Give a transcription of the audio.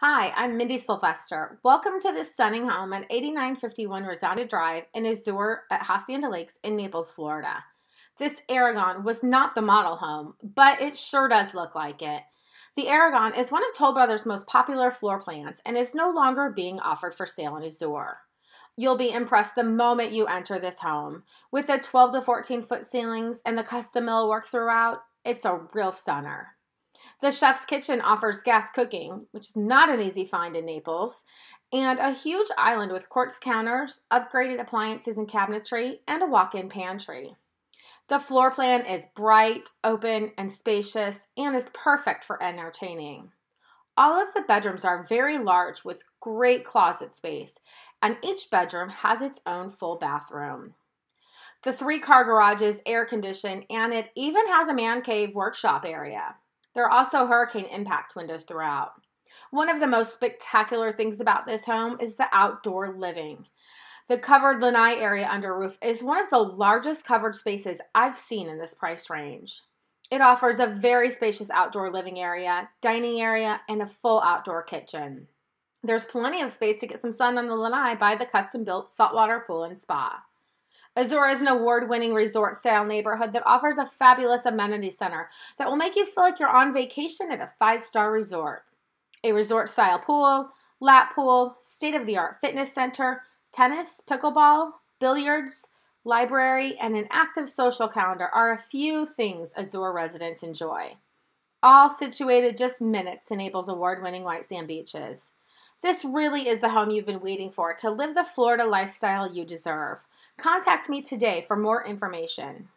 Hi, I'm Mindy Sylvester. Welcome to this stunning home at 8951 Redonda Drive in Azure at Hacienda Lakes in Naples, Florida. This Aragon was not the model home, but it sure does look like it. The Aragon is one of Toll Brothers' most popular floor plans and is no longer being offered for sale in Azure. You'll be impressed the moment you enter this home. With the 12 to 14 foot ceilings and the custom millwork throughout, it's a real stunner. The chef's kitchen offers gas cooking, which is not an easy find in Naples, and a huge island with quartz counters, upgraded appliances and cabinetry, and a walk in pantry. The floor plan is bright, open, and spacious, and is perfect for entertaining. All of the bedrooms are very large with great closet space, and each bedroom has its own full bathroom. The three car garage is air conditioned, and it even has a man cave workshop area. There are also hurricane impact windows throughout. One of the most spectacular things about this home is the outdoor living. The covered lanai area under roof is one of the largest covered spaces I've seen in this price range. It offers a very spacious outdoor living area, dining area, and a full outdoor kitchen. There's plenty of space to get some sun on the lanai by the custom built saltwater pool and spa. Azure is an award winning resort style neighborhood that offers a fabulous amenity center that will make you feel like you're on vacation at a five star resort. A resort style pool, lap pool, state of the art fitness center, tennis, pickleball, billiards, library, and an active social calendar are a few things Azure residents enjoy. All situated just minutes to Naples' award winning white sand beaches. This really is the home you've been waiting for to live the Florida lifestyle you deserve. Contact me today for more information.